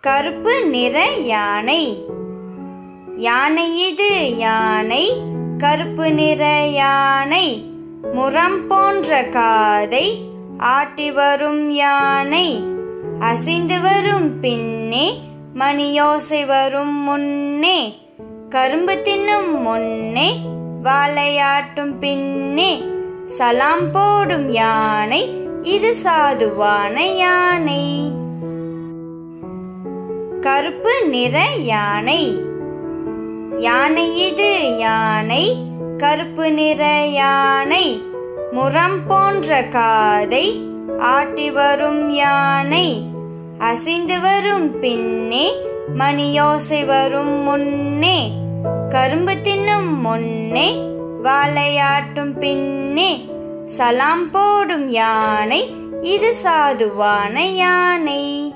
கருப்பு நிற யானை. யானை இது யானை கருப்பு நிற யானை. முரம் போன்ற காதை ஆட்டி வரும் யானை. அசைந்து வரும் பின்னே மணியோசை வரும் முன்னே. கரும்பு தின்னும் முன்னே வாழையாட்டும் பின்னே. சலாம் போடும் யானை இது சாதுவான யானை. கருப்பு நிற யானை. யானை இது யானை கருப்பு நிற யானை. முரம் போன்ற காதை ஆட்டி வரும் யானை. அசைந்து வரும் பின்னே மணியோசை வரும் முன்னே. கரும்பு தின்னும் முன்னே வாழையாட்டும் பின்னே. சலாம் போடும் யானை இது சாதுவான யானை.